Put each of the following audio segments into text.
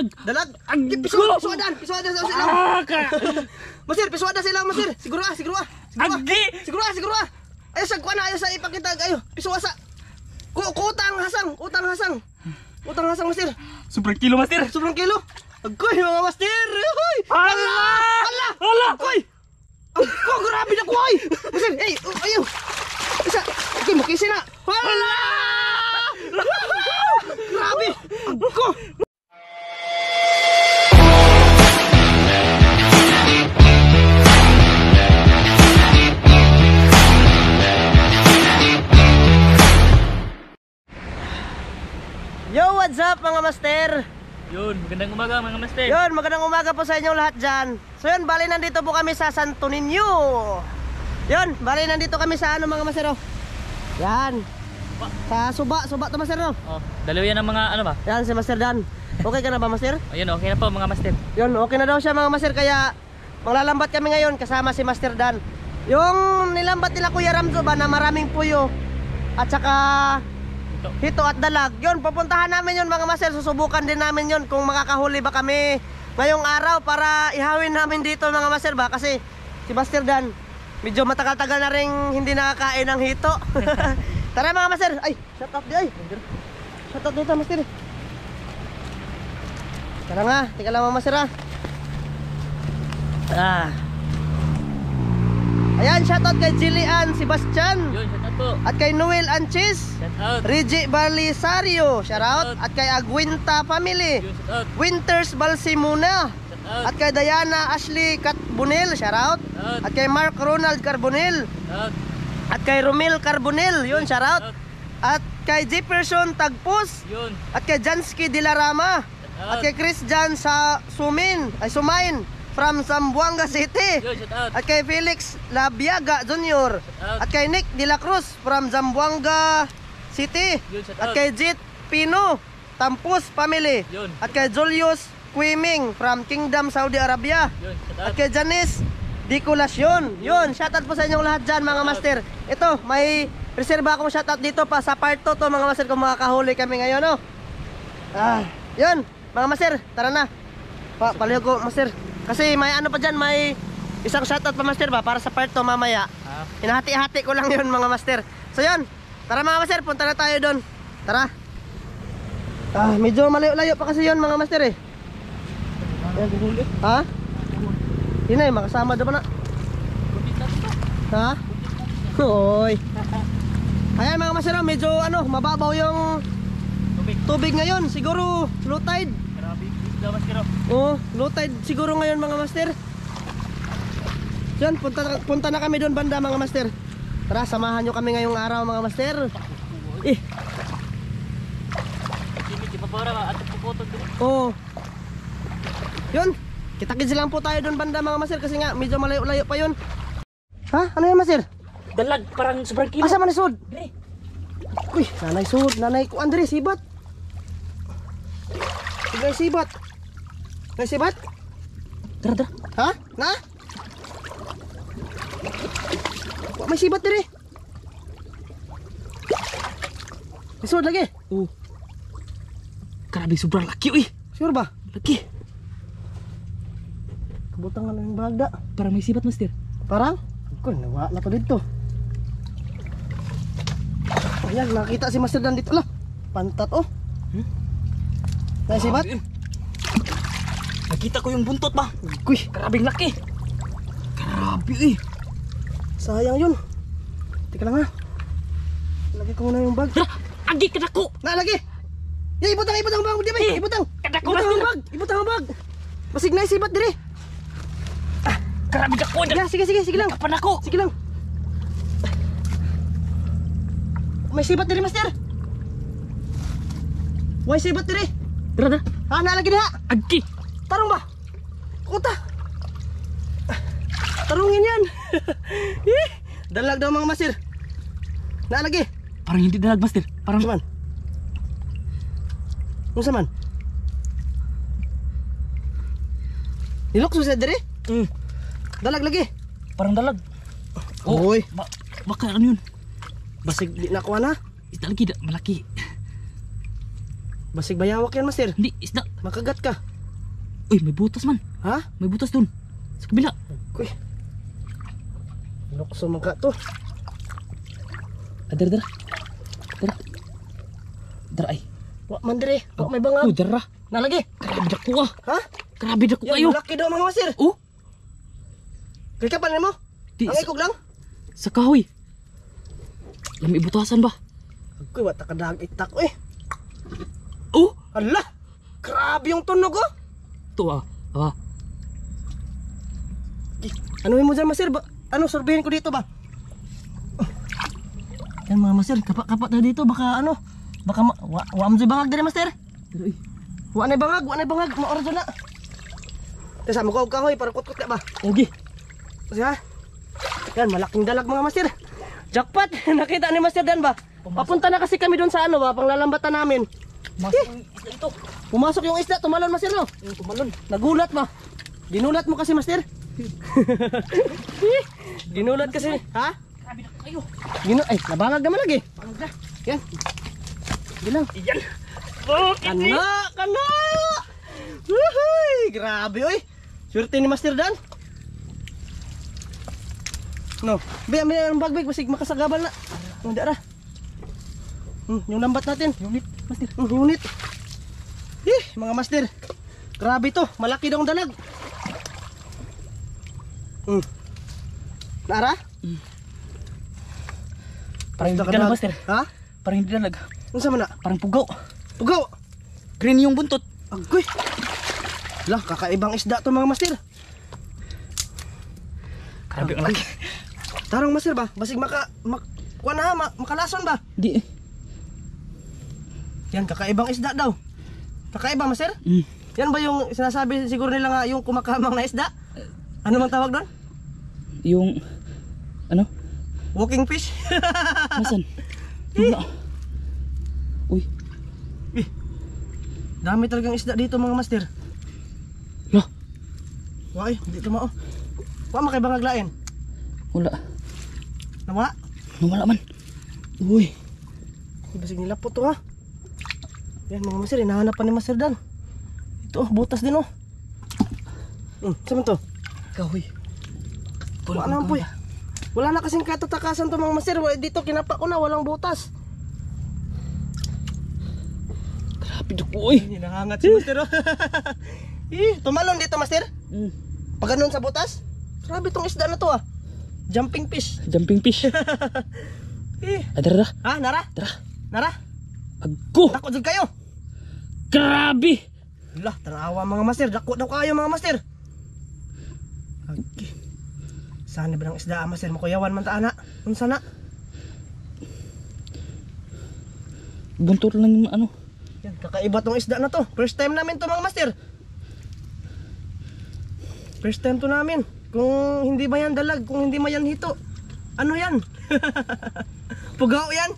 Dalag. Aggo! Pisuadan, pisuadan, pisuadan sa sila. Ah, ka! Masir, pisuadan sila, masir. Siguro ah, siguro ah. Agi! Siguro ah, siguro ah. Ayo sa kuana, ayo sa ipakita ayo. Pisuasa. Ku kutang hasang, utang hasang. Utang hasang masir. Sobrang kilo, master! Sobrang kilo. Agoy mga master. Hoy. Hala! Hala. Hala! Agoy. Agoy, grabe na ko ay. Masir, hey, oh, ayo. Isa. Okay, makisi na. Hala! Grabe. Agoy. What's up mga master? Yun, magandang umaga mga master. Yun, magandang umaga po sa inyong lahat dyan. So yun, bali nandito po kami sa Santo Niño. Yun, bali nandito kami sa ano mga masero. Yan. Sa Suba, Suba to masero. Oh, dalawa yan ang mga ano ba? Yan si Master Dan. Okay ka na ba Master? Ayun, okay na po mga master. Yun, okay na daw siya mga Master kaya maglalambat kami ngayon kasama si Master Dan. Yung nilambat nila Kuya Ramzo ba na maraming puyo at saka Ito. hito at dalag. Yun, pupuntahan namin yun mga Master. Susubukan din namin yun kung makakahuli ba kami ngayong araw para ihawin namin dito mga Master ba kasi si Master Dan medyo matagal-tagal na rin hindi nakakain ng hito. Tara mga Master. Ay, shut up di ay. Shut up dito Master. Tara nga, tika lang mga Master ah. Ah. Ayan, shoutout kay Jillian Sebastian. Yun, shout out po. at kay Noel Anchis, Shout out. Rigi Balisario, shoutout. At kay Agwinta family, Yun, shout out. Winters Balsimuna. Shout out. at kay Diana Ashley Catbunel, shoutout. Shout out. at kay Mark Ronald Carbonel Shout out. at kay Romel Carbonel, yun shoutout. At kay Jefferson Tagpos Yun. at kay Jansky Dilarama. Shout at kay Chris Jan sa Sumin, ay Sumain from Zamboanga City. Out. At kay Felix Labiaga Jr. At kay Nick De La Cruz from Zamboanga City. At kay Jit Pino Tampus Family. Yun. At kay Julius Quiming from Kingdom Saudi Arabia. Shout At kay Janice Dicolasyon. Yun, shoutout po sa inyong lahat dyan mga master. Ito, may reserva akong shoutout dito pa sa part 2 to mga master kung makakahuli kami ngayon. No? Ah, yun, mga master, tara na. Pa palihog ko, master. Kasi may ano pa dyan, may isang shoutout pa master ba para sa part 2 mamaya. Ah, Hinahati-hati ko lang yun mga master. So yun, tara mga master, punta na tayo doon. Tara. Ah, medyo malayo-layo pa kasi yun mga master eh. Ha? Yun na eh, makasama doon pa na. Ha? Hoy. Ayan mga master, oh, medyo ano, mababaw yung tubig. tubig ngayon. Siguro low tide. Master. oh. Oo, low tide siguro ngayon mga master. Yan, punta, punta na kami doon banda mga master. Tara, samahan nyo kami ngayong araw mga master. Eh, Hindi, di pa para ba? At puputol din. oo. Yun, kita-kits lang po tayo doon banda mga master kasi nga medyo malayo-layo pa yun. Ha? Ano yan master? Dalag, parang sobrang kilo. Asa man? Dire. Uy, nanay Sud, nanay ko Andre, sibat. Nanay sibat. Nanay sibat? Tara, tara. Ha? Na? Wa may sibat. May Sud lagi. Oh. Grabe, sobrang laki, uy. Sure ba? Laki. Kabutang nga ng bagda. Parang may sibat, master. Parang? Ko, nawa na to dito. Ayan, nakita si Master Dan dito. Ala, pantat oh. Hmm? Nanay sibat? Nakita ko yung buntot ba? Uy, Grabing laki. Grabe, uy. sayang yun. Teka lang ha. Lagi ko muna yung bag. Tara, agi ka na ko. Na, lagi! Ya, ibutang, ibutang ang bag. Di ba? Eh, Ibutang. kadako Ibutang na ang bag. Ibutang ang bag. Masig na sibat dire. Grabe ka ko. Ya, sige, sige, sige lang. Kapan ako. Sige lang. May sibat dire, master. May sibat dire. Tara, tara. Ha, nalagi diha. Agi. Tarong ba? Kuta. Tarungin yan. Dalag daw mga masir. Nalagi. Parang hindi dalag, master. Parang... Saman. Kung saman? Nilok sa dire? Mm, Dalag lagi. parang dalag. Oy. Ba baka ano yun? Basig di nakuha na. Isda lagi, da- malaki. Basig bayawak yan, master. Hindi, isda. Makagat ka. Uy, may butas man. Ha? May butas dun. Sa kabila. Kuy. Lukso man ka to. Ah, dara, dara. Dara. Ay. Wa man dire. Wa may bangag. Oh, dara. Nalagi. Grabe dako ah. Ha? Grabe dako kayo. malaki daw mga master. Oh, Kaya ka pa mo? di, Ang ikog lang? sa kahoy. Lami butasan ba? Kuy, wata ka itak eh. Oh, Hala! Grabe yung tunog oh! To ah. Ah, Ano mo dyan, Master? Ba, ano, sorbihin ko dito ba? Yan mga Master, kapak-kapak na dito, baka ano, baka ma wa, wa dyan bangag din, Master. Wa na bangag, wa na bangag, dyan na. Tapos mo ko kahoy, para kutkut ka ba? Okay. Kasi ha? Yan, malaking dalag mga Master. Jackpot! Nakita ni Master Dan ba? Papunta na kasi kami doon sa ano ba, panglalambatan namin. Masok ang isda ito. Pumasok yung isda, tumalon Master no? Yung tumalon. Nagulat ba? Dinulat mo kasi, Master? Dinulat kasi, ha? Grabe dako kayo. Gino, ay, nabangag naman lagi. Pangag na. Yan. Hindi lang. Iyan. Oh, Kana, kana! Wuhuy! Grabe, oy! Swerte ni Master Dan. No, biya may ang bagbig basig makasagabal na. Ang dara. Hmm, yung lambat natin. Unit, Master. Unit. Eh, mga Master. Grabe to, malaki daw ang dalag. Hmm. Nara? Parang hindi dalag, master. Ha? Parang hindi dalag. Unsa man na? Parang pugaw. Pugaw! Green yung buntot. Agoy! Lah, kakaibang isda to mga master. Grabe ang laki. Tarong master ba? Basig maka... Mak, kuha na, ma, makalason ba? Di eh. Yan, kakaibang isda daw. Kakaiba, master? Mm. Yan ba yung sinasabi siguro nila nga yung kumakamang na isda? Ano man tawag doon? Yung... Ano? Walking fish? Nasaan? Wala. Uy. Dami talagang isda dito mga master. Lah. Wai, hindi tumao. Wa makibang aglain. Wala. Nawa? Nawala man. Uy. Basig nila po to ha. Yan mga master, hinahanap pa ni Master Dan. Ito, oh, butas din oh. Hmm, saan to? Kahoy. Wala na po Wala na kasing katatakasan to mga master. Wa- Dito kinapa ko na, walang butas. Grabe dako uy. Hinahangat si master oh. eh, tumalon dito master. Mm. Pag ganun sa butas. Grabe tong isda na to ah. Jumping fish. Jumping fish. Eh, Ah, dara, dara. ha, nara? Dara. Nara? Agko. Dako jud kayo. Grabe. Lah, tanawa mga master. Dako daw kayo mga master. Okay. Sana ba ng isda master? Makuyawan man ta ana. Unsa na? Buntot lang yung ano. Yan, kakaiba tong isda na to. First time namin to mga master. First time to namin. Kung hindi ba yan dalag, kung hindi ba yan hito. Ano yan? Pugaw yan.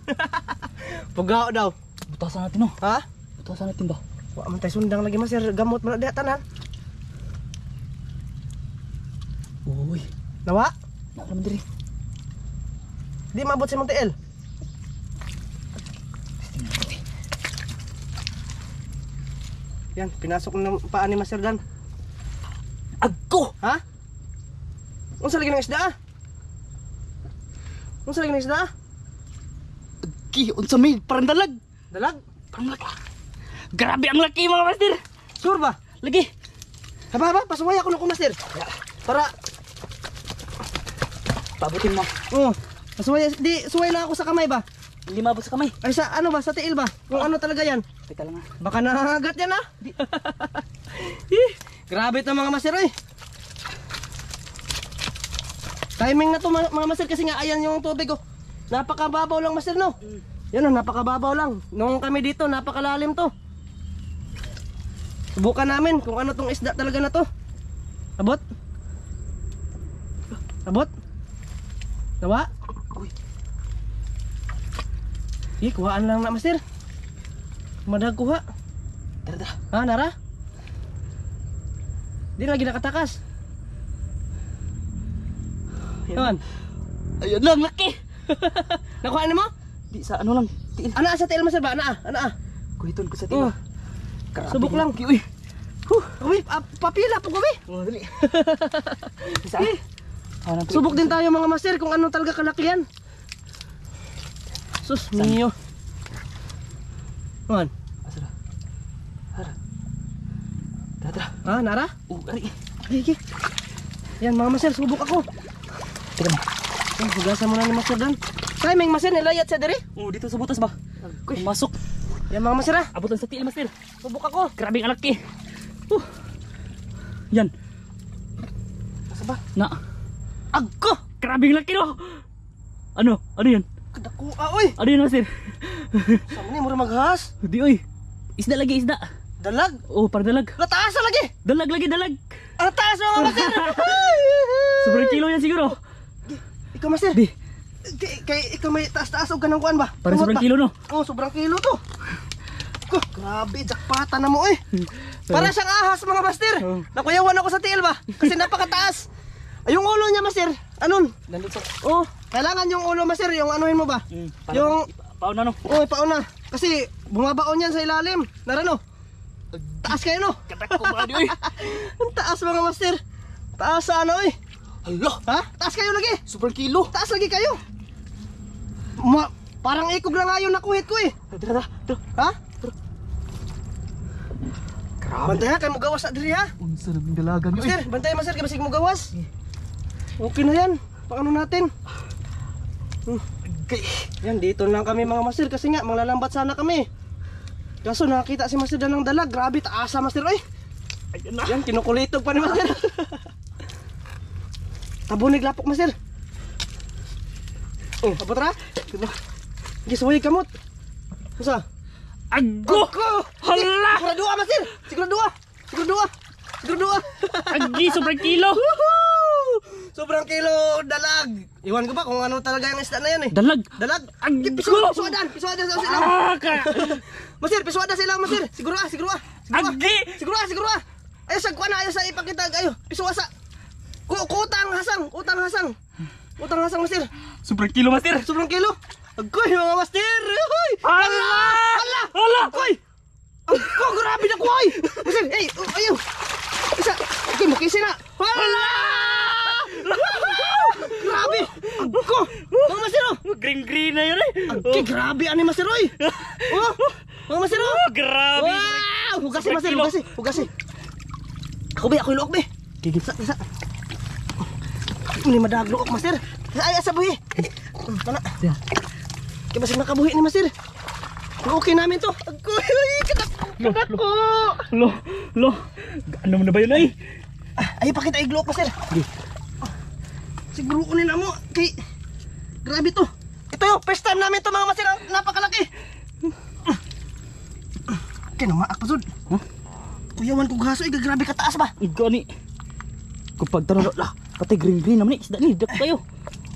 Pugaw daw. Butasan natin oh. Ha? Butasan natin ba? Wa man tay sundang lagi master. Gamot man na diha tanan. Uy. Nawa? Nakalaman diri. Di mabot si Montiel. Yan, pinasok ng paa ni Master Dan. Agko. Ha? Unsa lagi ng isda? Unsa lagi ng isda? Agi, unsa may parang dalag. Dalag? Parang laki. Grabe ang laki mga master. Sure ba? Lagi. Haba, haba, pasuway ako ng Master. Para, Pabutin mo. oh, pasuway, di, suway lang ako sa kamay ba? Hindi mabot sa kamay. Ay, sa ano ba, sa tiil ba? Kung ano talaga yan. Teka lang ah. Baka nahagat yan ah. Ih, Grabe ito mga master eh. Timing na to mga master kasi nga ayan yung tubig oh. Napakababaw lang master no. Yan oh, napakababaw lang. Nung kami dito, napakalalim to. Subukan namin kung ano tong isda talaga na to. Abot? Abot? Nawa? Uy. Eh, kuhaan lang na master. Madag kuha. Ha, Nara? Di lagi nakatakas. Yan. Ayun lang, laki. Nakuha mo? Di sa ano lang. Tiin. Ana sa tail mo sir ba? Ana, ana. Kuhiton ko sa Oh, tiba. Subok lang. Uy. Huh, Uy, ah, papila po kami. Oh, dali. Isa. Eh, subok din tayo mga master kung ano talaga kalaki yan. Sus, mio. Man. Asa na? Tara. Tara. Ah, nara? Oh, ari. Ay. Yan mga master, subok ako. Teka na. Oh, hugasan mo na ni master Dan. Tay, may master nilayat sa diri. Oh, dito sa butas ba? Masok. Yan mga master ah. Abutan sa tiil, master. Subok ako. Grabe ang laki. Uh. Yan. Asa ba? Na. Agko! Grabe ang laki no. Ano? Ano yan? Kadako ah, oy. Ano yan, master? Sama ni mura maghas. Di oy. Isda lagi, isda. Dalag. Oh, para dalag. Nataas na lagi. Dalag lagi, dalag. Ang taas mga master. Sobrang kilo yan siguro. Ikaw master. Di, Kay, kay ikaw may taas-taas og ganang kuan ba? Kumot sobrang kilo no. Oh, sobrang kilo to. Ko, grabe, jakpata na mo eh. Para siyang ahas mga master. Oh. Nakuyawan ako sa tiil ba? Kasi napakataas. Ay, yung ulo niya master. Anon? Nandito. Oh, kailangan yung ulo master, yung anuhin mo ba? Mm, Yung- pauna no. Oh, pauna. Kasi bumabaon yan sa ilalim. Narano? Taas kayo no? Katak ko ba di. Ang taas mga master. Taas sa ano eh. Hala, Ha? Taas kayo lagi. sobrang kilo. Taas lagi kayo. Ma parang ikog na nga yung nakuhit ko eh. Tara, tara, tara. Ha? Bantay ha, kayo mo gawas na diri ha. Unsa na dalagan ni oy. Master, bantay master, kaya basig mo gawas. Okay na yan. Paano natin? Kay. Yan, dito lang kami mga master kasi nga, manglalambat sana kami. Kaso nakakita si master dan ng dalag. Grabe, taasa master oy. Ayun na. Yan, kinukulitog pa ni master. Tabunig lapok master. Oh, apa tara? Gisuway kamot. Usa? Aggo. Ko! Hala! Siguro dua master. Siguro dua. Siguro dua. Siguro dua. Agi, sobrang kilo. Woohoo! Sobrang kilo dalag. Iwan ko ba kung ano talaga yung isda na yan eh. Dalag. Dalag. Aggo. Pisuadan, pisuadan, pisuadan sa sila. Ah, ka. Masir, pisuadan sila, masir. Siguro ah, siguro ah. Agi. Siguro ah, siguro ah. Ayo sa kuan ayo sa ipakita ayo. Pisuasa. Ku kutang hasang, utang hasang. Utang hasang masir. Sobrang kilo, master. Sobrang kilo. Agoy mga master. Hoy! Hala! Agoy! Agoy, grabe na ko ay. Masir, hey, oh, ayo. Isa. Okay, makisi na. Hala! Grabe! Ago! Mga masir oh. Green green na yun eh. Okay, grabe ani masir oy. Oh! Mga masir oh. Oh, grabe. Wow! Hugasi Sobrang masir, kilo. hugasi, hugasi. Ako be, ako iluok be. Gigit. Isa, isa. Ini madaglo ok masir. Ay, asa buhi. Mana? Kaya basig nakabuhi ni masir. Okay namin to. Kadak ko. Lo, lo. Ano na ba yun ay? Ah, Ay, pakita iglook masir. Sige. Siguro kunin na mo. Kay, grabe to. Ito yung first time namin to mga masir. Ang Napakalaki. Kaya namaak pa sud. Huh? Kuyawan ko gaso, iga grabe kataas ba? Ikaw ni. Kapag tanong lah, pati green green naman eh. Isda ni, dak kayo.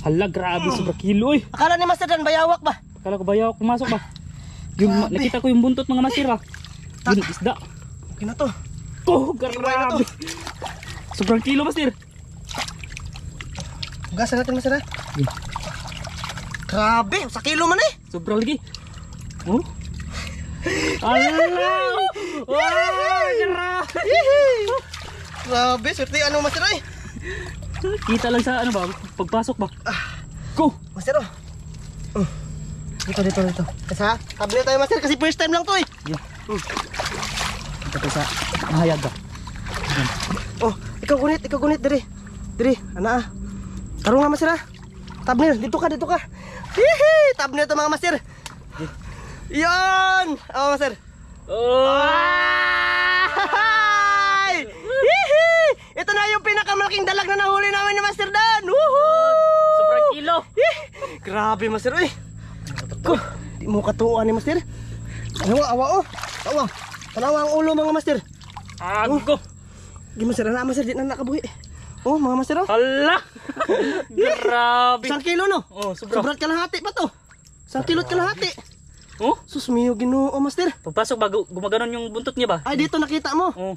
Hala, grabe, sobrang kilo eh. Akala ni Master Dan bayawak ba? Akala ko bayaw ako pumasok ba? Yung nakita ko yung buntot mga masira. Yun, isda. Okay na to. Oh, grabe. Sobrang kilo, Master. Hugasan natin Master ha? Yeah. Grabe, sa kilo man eh. Sobrang lagi. Oh? Hala! Wow, grabe. Grabe, swerte ano Master ay. Kita lang sa ano ba, pagpasok ba? Go! Master oh. Oh. Dito, dito, dito. Kasi ha, tabi tayo Master kasi first time lang to eh. Yeah. Ito pa sa mahayag ba? Oh, ikaw gunit, ikaw gunit diri. Diri, ana ah. Tarong nga Master ha. Tabnir, dito ka, dito ka. Hihi, tabnir to mga Master. Yon! Oh, Master. Oh! Ay! Hihi! Ito na yung pinakamalaking dalag na nahuli namin ni Master Dan. Woohoo! Sobrang kilo! Grabe Master oy. Ko, di mo katuwa ni Master. Awa, awa oh. Awa. Tanawa ang ulo mga Master. Ago! Di Master na Master di na nakabuhi. Oh, mga Master oh. Hala! Grabe! Isang kilo no. Oh, sobra. Sobrat kalahati pa to. Isang kilot kalahati. Oh? Sus miyo Ginoo Master. Pagpasok ba, gu- gumaganon yung buntot niya ba? Ay dito nakita mo. Oh.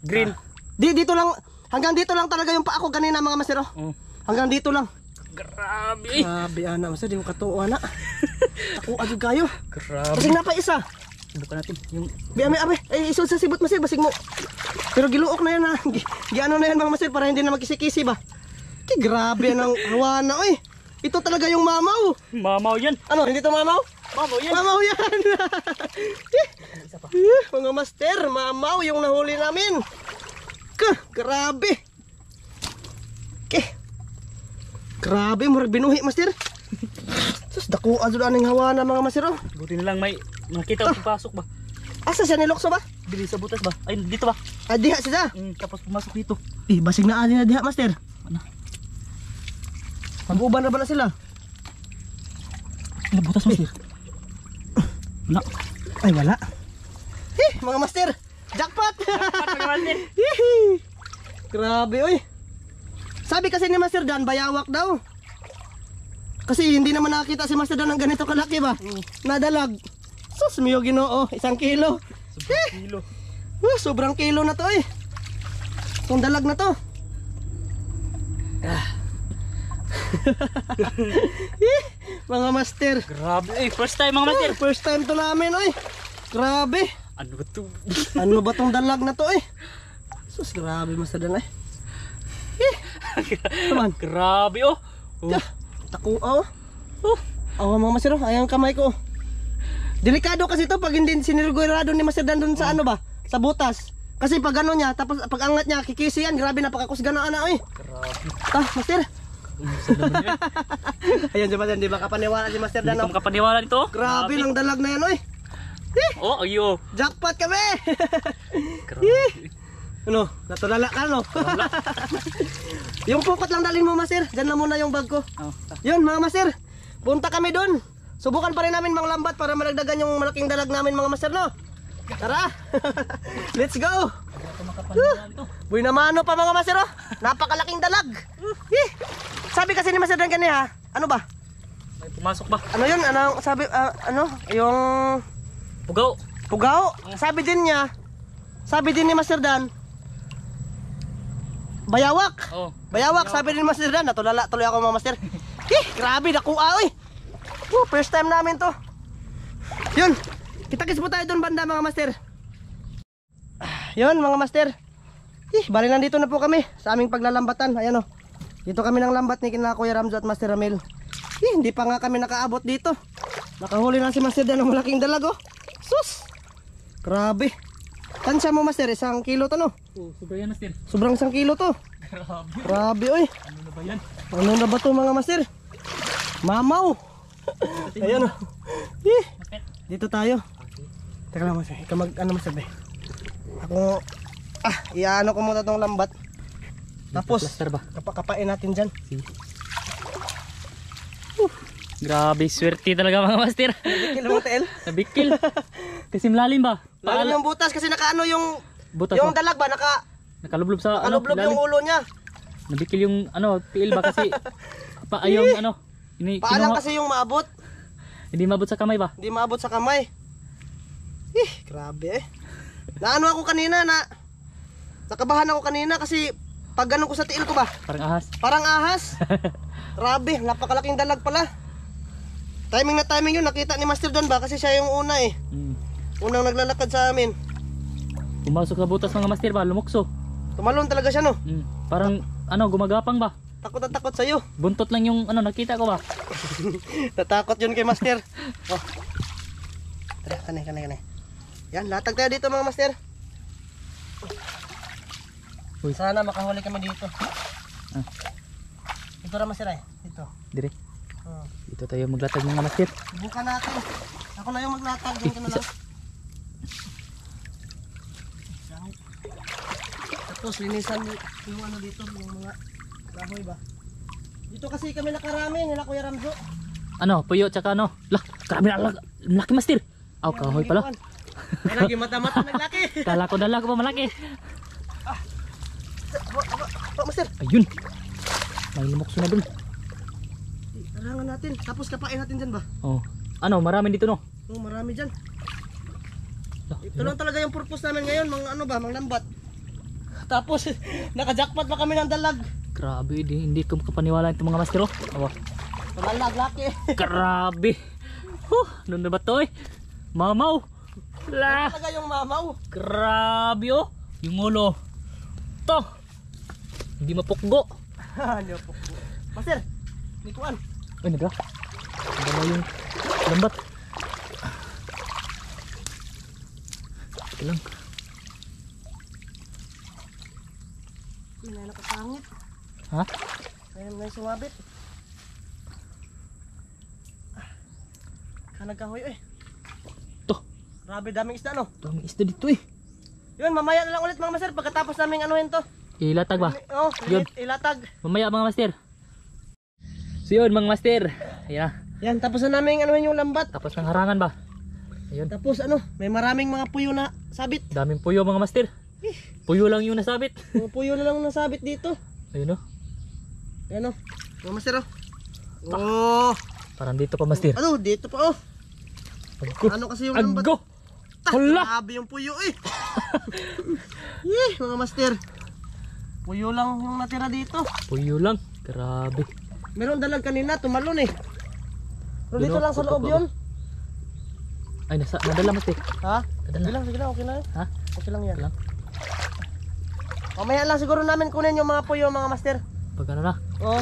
Green. Di dito lang hanggang dito lang talaga yung paa ko kanina mga Master oh. Oh. Hanggang dito lang. Grabe! Grabe ana Master di mo katuwa na. Ako agad kayo. Grabe! Kasi napa isa. Subukan natin. Yung Bi, ame, ame. Ay, isod sa sibot, master. Basig mo. Pero giluok na yan, ha. Gi, giano na yan, mga master, para hindi na magkisi-kisi ba. Ki, grabe yan ang hawana, oy. Ito talaga yung mamaw. mamaw yan. Ano, hindi to mamaw? Mamaw yan. Mamaw yan. Eh, mga master, mamaw yung nahuli namin. Ka, grabe. Ke. Grabe, murag binuhi, master. Sus, dako adto aning hawana mga master. oh. Buti na lang may nakita ko pasok ba. Asa siya nilokso ba? Bili sa butas ba? Ay, dito ba? Ah, diha siya. Mm, tapos pumasok dito. Eh, basig na ani na diha, master. Ano? Mag-uban na ba na sila? Ano butas mo, sir? Ano? Ay, wala. Eh, mga master. Jackpot! Pagkakalin. Hihi. Grabe, oy. Sabi kasi ni Master Dan, bayawak daw. Kasi hindi naman nakakita si Master Dan ng ganito kalaki ba? Nadalag. Sus, miyo ginoo, isang kilo. Sobrang kilo. Uh, sobrang kilo na to eh. Itong dalag na to. Eh, mga master. Grabe. Eh, first time mga master. First time to namin, oy. Grabe. Ano ba to? Ano ba tong dalag na to eh? Sus, grabe Master Dan eh. Eh, Naman. Grabe oh. Oh. Yeah. Taku, oh. Oh. Awa mga master, oh. Ayang kamay ko. Delikado kasi to pag hindi sinirigurado ni Master Dan dun sa ano ba? Sa butas. Kasi pag ano niya, tapos pag angat niya, kikisi yan. Grabe, napakakusga na ana, oy. Grabe. Ah, Master. Umusta naman yan. Ayun, si Master, di ba kapaniwala si Master Hindi Dan, ko oh. makapaniwala nito. Grabe, lang dalag na yan, oy. Eh, Oh, ayo. jackpot kami! Grabe. ano, natulala ka, no? yung pukot lang dalhin mo, Master. Diyan lang muna yung bag ko. Oh. Yun mga master, punta kami doon. Subukan pa rin namin mga lambat para malagdagan yung malaking dalag namin mga master no. Tara! Let's go! Buy na mano pa mga master oh. Napakalaking dalag. Eh, Sabi kasi ni Master Dan kanya ha, ano ba? May pumasok ba? Ano yun? Ano sabi ah, ano? Yung Pugaw. pugaw. Sabi din niya, sabi din ni Master Dan, bayawak. Oh. Bayawak, sabi din ni Master Dan, natulala tuloy ako mga master. Eh, grabe, nakuha oy. Oh, first time namin to. Yun, kita-kits po tayo doon banda mga master. Yun mga master. Eh, bali nandito na po kami sa aming paglalambatan. Ayan o. Dito kami ng lambat ni kina Kuya Ramzo at Master Ramil. Eh, hindi pa nga kami nakaabot dito. Nakahuli na si Master Dan ng malaking dalag oh. Sus! Grabe. Tansya mo Master, isang kilo to no? Oh, sobra yan, Master. Sobrang isang kilo to. Grabe. Grabe oy. Ano na ba yan? Ano na ba to mga master? Mamaw! Ayan o. Eh, Master. dito tayo. Teka lang master. Ikaw mag, ano master be? Ako, ah, iyaano ko muna tong lambat. Tapos, kapakapain natin dyan. Grabe, swerte talaga mga master. Kilo mo tel. Nabikil. Kasi malalim ba? Lalim ng butas kasi nakaano yung, Butas yung mo. dalag ba? Naka, Nakalublob sa ano, nakalublob yung ulo niya. Nabikil yung ano, tiil ba kasi pa yung ano, ini Paalang kinuha, kasi yung maabot. hindi mabot sa kamay ba? Hindi maabot sa kamay. Eh, grabe eh. Naano ako kanina na, nakabahan ako kanina kasi pag ganun ko sa tiil ko ba? Parang ahas. Parang ahas. Grabe, napakalaking dalag pala. Timing na timing yun, nakita ni Master Dan ba? Kasi siya yung una eh. Mm. Unang naglalakad sa amin. Pumasok sa butas mga master ba? Lumukso. Tumalon talaga siya no. Mm. Parang ano, gumagapang ba? Takot na takot sa'yo. Buntot lang yung ano, nakita ko ba? Natakot yun kay Master. Oh. Tara, kanay, kanay, kanay. Yan, latag tayo dito mga Master. Uy. Sana makahuli kami dito. Ah. Dito na Master ay. Dito. Dire. Oh. Dito tayo maglatag mga master. Subukan natin. Ako na yung maglatag. Diyan ka na lang. Tapos linisan yung ano dito, yung mga kahoy ba. Dito kasi kami nakarami nila Kuya Ramzo. Ano, puyo tsaka ano? Lah, karami na malaki master. Aw, kahoy pala. Ay, lagi mata-mata naglaki. Kala ko dala ko pa malaki. Aba, aba, master. Ayun. May lumukso na dun. Tarangan natin. Tapos kapain natin dyan ba? Oh. Ano, marami dito no? Oh, marami dyan. Ito lang talaga yung purpose namin ngayon, mga ano ba, mga lambat. Tapos, naka-jackpot pa kami ng dalag. Grabe, di, hindi ko makapaniwala itong mga master oh. Awa. Tumalag, laki. Grabe. Huh, ano na ba to eh? Mamaw. La. Talaga yung mamaw. Grabe oh. Yung ulo. To. Hindi mapukgo. Ano po? Master, may kuan. Ay, naga. Ang dama yung lambat. Ito lang. May na nakasangit. Ha? Na yung sumabit. Ah, Kanag kahoy eh. To. Grabe daming isda no. Daming isda dito eh. Yun, mamaya na lang ulit mga master pagkatapos namin anuhin to. Ilatag ba? Oh, Yun. ilit- ilatag. Mamaya mga master. So yun mga master. Ayan na. Yan, tapos na namin anuhin yung lambat. Tapos ng harangan ba? Ayun. Tapos ano, may maraming mga puyo na sabit. Daming puyo mga master. Puyo lang yung nasabit. Puyo na lang nasabit dito. Ayun oh. Ayan o. Mga master oh. Oh. Parang dito pa master. Ano, dito pa oh. Aggo. Ano kasi yung lambat? Aggo. Hala. Grabe yung puyo eh. Yeh, mga master. Puyo lang yung natira dito. Puyo lang. Grabe. Meron dalag kanina, tumalon eh. Pero dito oh, lang sa loob yun. Ay, nasa, nadala master. Ha? Nadala. Sige lang, sige lang, okay lang. Ha? Okay lang yan. Lang. Mamaya lang siguro namin kunin yung mga puyo mga master. Pag ano na. Oo.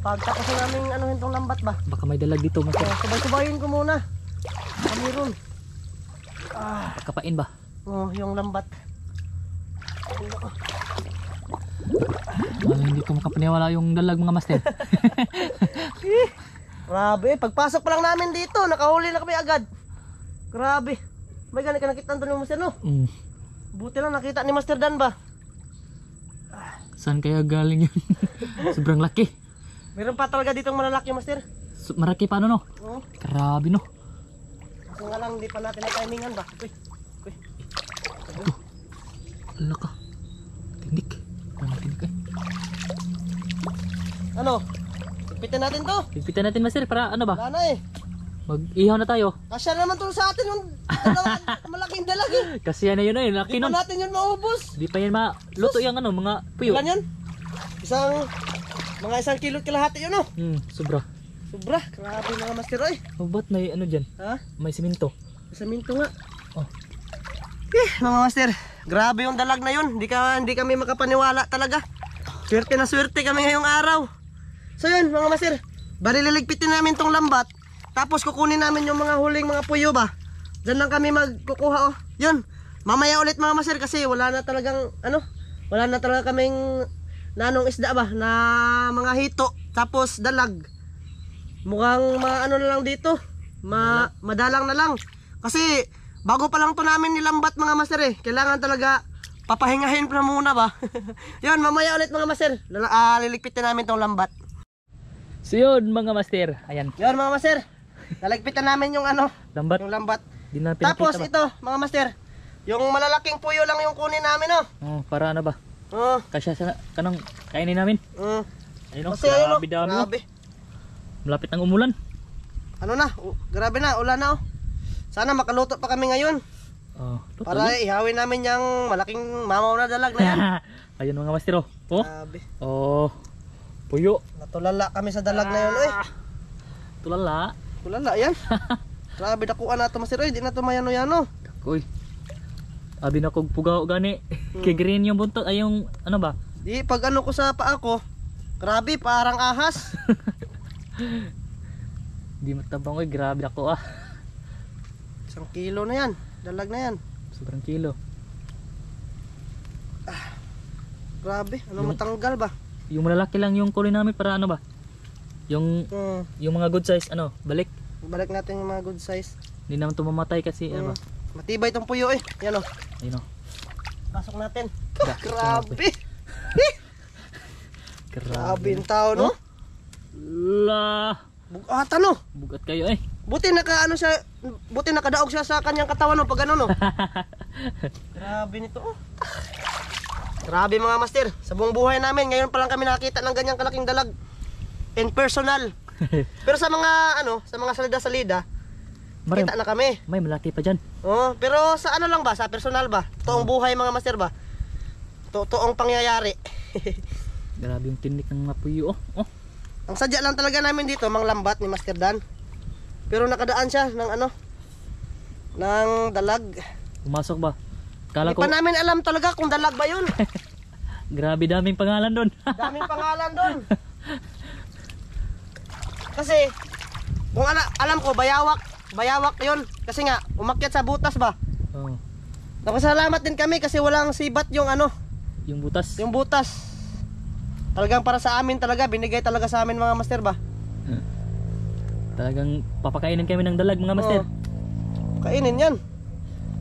Pag tapos na namin anuhin tong lambat ba? Baka may dalag dito master. Oh, subay-subayin ko muna. Kami ron. Kapain ba? Oh, yung lambat. Ano, hindi ko makapaniwala yung dalag mga master. Grabe, pagpasok pa lang namin dito, nakahuli na kami agad. Grabe. May ganit ka nakita doon yung master no? mm. Buti lang nakita ni Master Dan ba? Saan kaya galing yun? Sobrang laki. Meron pa talaga ditong malalaki master. So, maraki pa ano no? Oo. Grabe no. Kaso nga lang, di pa natin na-timingan ba? Uy, uy. Ala ka. Tindik. Ano tindik eh? Ano? Ipitin natin to. Pigpitan natin master para ano ba? Wala na eh. Mag-ihaw na tayo. Kasya naman to sa atin yung dalawa, malaking dalag eh. Kasi yan na yun eh. Laki Di pa nun. natin yun maubos. Di pa yan maluto yung ano, mga puyo. Ilan yan? Isang, mga isang kilo kalahati yun oh. Hmm, sobra. Sobra, grabe mga master oy. Oh, ba't may ano dyan? Ha? May siminto. Sa minto nga. Oh. Eh, mga master, grabe yung dalag na yun. Hindi, ka, hindi kami makapaniwala talaga. Swerte na swerte kami ngayong araw. So yun, mga master, bali liligpitin namin tong lambat. Tapos kukunin namin yung mga huling mga puyo ba. Diyan lang kami magkukuha oh. Yun, mamaya ulit mga master kasi wala na talagang, ano, wala na talaga kaming nanong isda ba na mga hito. Tapos dalag. Mukhang maano na lang dito. Ma madalang na lang. Kasi bago pa lang to namin nilambat mga master eh. Kailangan talaga papahingahin pa muna ba. Yun, mamaya ulit mga master. Lala, ah, liligpitin namin tong lambat. So yun mga master. Ayan. Yun mga master. Laligpitan namin yung ano, Lambat. yung lambat. Di na Tapos ba? ito, mga master. Yung malalaking puyo lang yung kunin namin oh. Oh, para ano ba? Oh, Kasya sa kanang kainin namin. mm. Ayun oh, Kasi ayun grabe dami oh. grabe. Malapit ang umulan. Ano na, u- grabe na, ulan na oh. Sana makaluto pa kami ngayon. Oh, luto Para ihawin namin yung malaking mamaw na dalag na yan. Ayun mga master oh. Oh. Grabe. Oh. Puyo. Natulala kami sa dalag na yun, eh. Tulala. Tulala, yan. Grabe, dakuan na ito, Master. Oy, di na ito mayano-yano. Uy. Abi na kog pugaw gani. Hmm. Kay green yung buntot ay yung ano ba? Di, pag ano ko sa paa ko, grabe, parang ahas. Di matabang oy, grabe ako ah. Isang kilo na yan. Dalag na yan. Sobrang kilo. Grabe, ano Yung- matanggal ba? Yung malalaki lang yung kulay namin para ano ba? Yung Hmm, yung mga good size ano, balik. Balik natin yung mga good size. Hindi naman tumamatay kasi ano ba? Matibay itong puyo eh. Yan o, Ayun oh. pasok natin. Da- Grabe. Grabe Grabe. yung tao, no? La. Bugatan, no? Bugat kayo eh. Buti naka ano siya, buti nakadaog siya sa kanyang katawan no pag ano no. Grabe nito oh. Grabe mga master, sa buong buhay namin ngayon pa lang kami nakita ng ganyang kalaking dalag in personal. Pero sa mga ano, sa mga salida-salida, Marim, kita na kami. may malaki pa dyan. Oh, pero sa ano lang ba, sa personal ba? Toong buhay mga master ba? Totoong pangyayari. Grabe yung tinik ng mga puyo oh. Oh. Ang sadya lang talaga namin dito, mang lambat ni Master Dan. Pero nakadaan siya ng ano, ng dalag. Pumasok ba? Kala Hindi ko, pa namin alam talaga kung dalag ba yun. grabe daming pangalan doon. Daming pangalan doon. Kasi, kung ala, alam ko, bayawak. Bayawak yun. Kasi nga, umakyat sa butas ba? oh, Nakasalamat din kami kasi walang sibat yung ano, yung butas. yung butas. Talagang para sa amin talaga, binigay talaga sa amin mga master ba? Talagang papakainin kami ng dalag mga master. Oo. Kainin yan.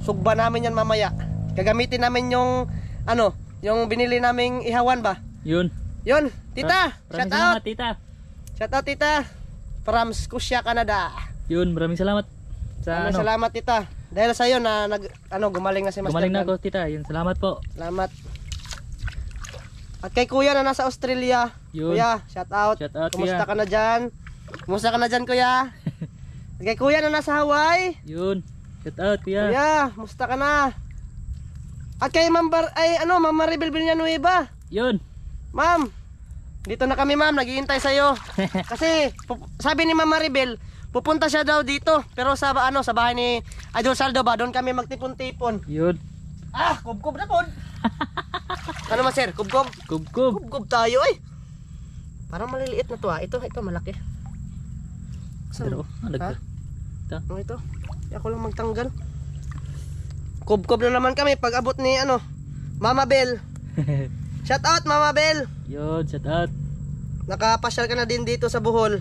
Sugba namin yan mamaya. Gagamitin namin yung, ano, yung binili naming ihawan ba? Yun. Yun, tita, shout out. tita. Shout out tita. From Scotia, Canada. Yun, maraming salamat. Sa Maraming ano, salamat tita. Dahil sa iyo na nag ano gumaling na si Master. gumaling na ako, tita. Yun, salamat po. Salamat. At kay kuya na nasa Australia. Yun. Kuya, shout out. Shout out, Kumusta kuya. ka na diyan? Kumusta ka na diyan, kuya? At kay kuya na nasa Hawaii. Yun. Shout out, kuya. Kuya, kumusta ka na? At kay Ma'am ay ano, Ma'am Maribel Villanueva. Yun. Ma'am, dito na kami ma'am, naghihintay sa iyo. Kasi sabi ni Ma'am Maribel, pupunta siya daw dito, pero sa ano, sa bahay ni Idol Saldo ba, doon kami magtipon-tipon. Yun. Ah, kubkob na pod. ano ma sir, kubkob? Kubkub. Kubkob tayo eh. Parang maliliit na to ah. Ito, ito malaki. Saan? Pero, Ha? Ta. Ano ito? Ako lang magtanggal. Kubkob na naman kami pag abot ni ano, Mama Bell. Shout out Mama Bell. Yun, shout out. Nakapasyal ka na din dito sa Bohol.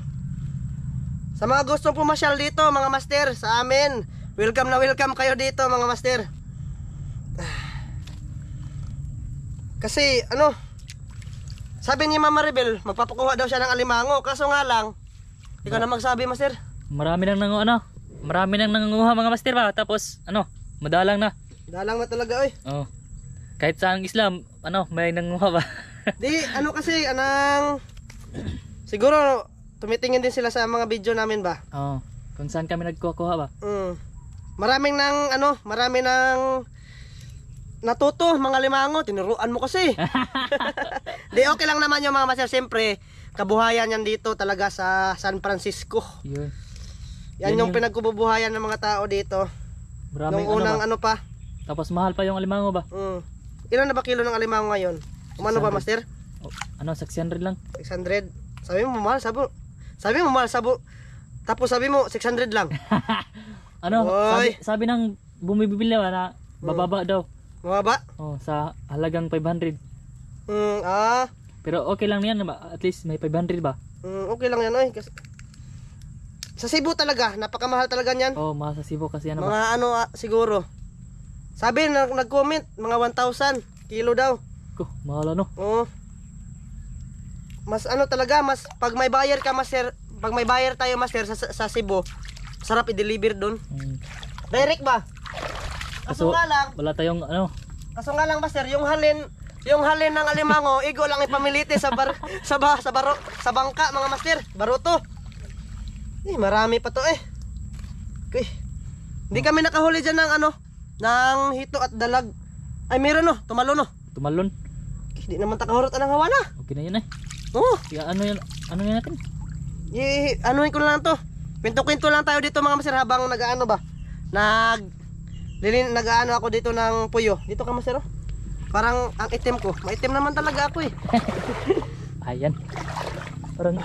Sa mga gustong pumasyal dito, mga master, sa amin, welcome na welcome kayo dito, mga master. Kasi, ano, sabi ni Mama Rebel, magpapakuha daw siya ng alimango. Kaso nga lang, ikaw na magsabi, master. Marami nang nangu ano, marami nang nangunguha mga master ba? Tapos ano, madalang na. Dalang na talaga, oy. Oh. Kahit sa ang Islam, ano, may nangunguha ba? Di, ano kasi, anang, siguro, tumitingin din sila sa mga video namin ba? oh. Kung saan kami nagkuha ba? Mm. Maraming nang ano, marami nang natuto mga limango, tinuruan mo kasi. Di okay lang naman yung mga master, siyempre kabuhayan yan dito talaga sa San Francisco. Yun. Yan, Yan yung yung- pinagkububuhayan ng mga tao dito. Maraming Nung unang ano ba? ano pa. Tapos mahal pa yung alimango ba? Mm. Ilan na ba kilo ng alimango ngayon? Umano ba 600. master? Oh, ano, 600 lang. 600. Sabi mo mahal, sabi mo. Sabi mo mahal, sabi tapos sabi mo 600 lang. Ano, sabi, Oy. sabi ng bumibili ba na bababa daw. Mababa? Oh, sa halagang 500. Mm, ah, Pero okay lang yan, ba? at least may 500 ba? mm, okay lang yan oy. Kasi, sa Cebu talaga, napakamahal talaga niyan. Oh, mahal sa Cebu kasi ano ba? Mga ano ah, siguro. Sabi nag nag-comment mga 1,000 kilo daw. Ko, mahal ano? Oo. Mas ano talaga, mas pag may buyer ka master, pag may buyer tayo master sa, sa Cebu, sarap i-deliver doon. Hmm. Direct ba? Kaso Kaso- nga lang, Wala tayong ano, kaso nga lang master, yung halin yung halin ng alimango, igo lang ipamiliti sa bar, sa ba, sa baro, sa bangka mga master, baruto. Eh, marami pa to eh. Okay. Hindi kami nakahuli diyan ng ano, ng hito at dalag. Ay, meron no, tumalo no. tumalon. Hindi naman takahurot ang hawa na. Okay na yun eh. Oo. Kaya ano yun, ano yun natin? I, anuin ko lang to. Pinto-kwento lang tayo dito mga master habang nag-ano ba? Nag Lilin, nag-ano ako dito ng puyo. Dito ka master oh. Parang ang itim ko. Maitim naman talaga ako eh. Ayan. Parang,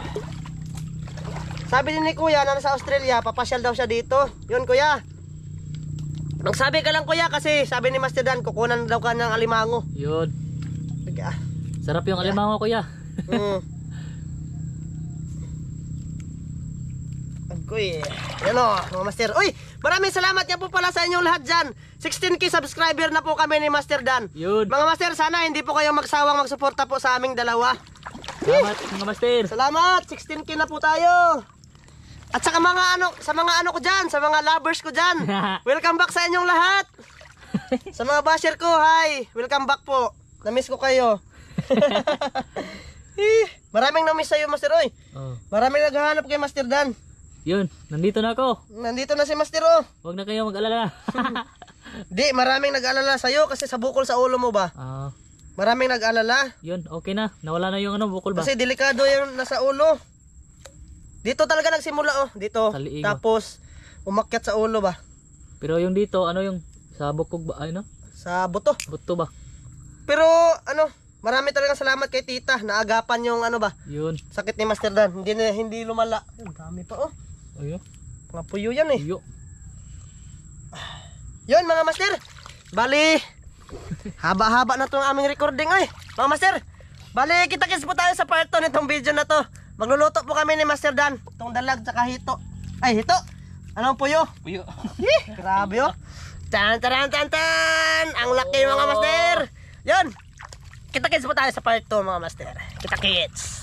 Sabi din ni kuya na nasa Australia, papasyal daw siya dito. Yun kuya. Magsabi ka lang kuya kasi sabi ni Master Dan, kukunan daw ka ng alimango. yun. Sige ah. Sarap yung alimango kuya. Mm. Agoy. Yan o, mga master. Uy, maraming salamat nga po pala sa inyong lahat dyan. 16k subscriber na po kami ni Master Dan. Yun. Mga master, sana hindi po kayo magsawang magsuporta po sa aming dalawa. Salamat mga master. Salamat, 16k na po tayo. At sa mga ano, sa mga ano ko diyan, sa mga lovers ko diyan. welcome back sa inyong lahat. sa mga basher ko, hi. Welcome back po. Na-miss ko kayo. Eh, Maraming na-miss sa'yo, Master Oy. Oh. Maraming naghahanap kay Master Dan. Yun, nandito na ako. Nandito na si Master O. Huwag na kayo mag-alala. Di, maraming nag-alala sa'yo kasi sa bukol sa ulo mo ba? Ah, Maraming nag-alala. yun, okay na. Nawala na yung ano, bukol ba? Kasi delikado yung nasa ulo. Dito talaga nagsimula oh, dito. Sa liig, oh. Tapos umakyat sa ulo ba? Pero yung dito, ano yung sa bukog ba? Ay no? Sa buto. Buto ba? Pero ano, marami talagang salamat kay tita. Naagapan yung ano ba, Yun. sakit ni Master Dan. Hindi na, hindi lumala. Ang dami pa oh. Ayo. Mga puyo yan eh. Iyo. Yun mga master. Bali, haba-haba na itong aming recording ay. Mga master, bali kita-kits po tayo sa part 2 nitong video na to. Magluluto po kami ni Master Dan. Itong dalag tsaka hito. Ay, hito. Anong puyo? Puyo. Grabe oh. Tan tan tan tan. Ang laki mga master. Yun. Kita-kits po tayo sa part 2 mga master. Kita-kits.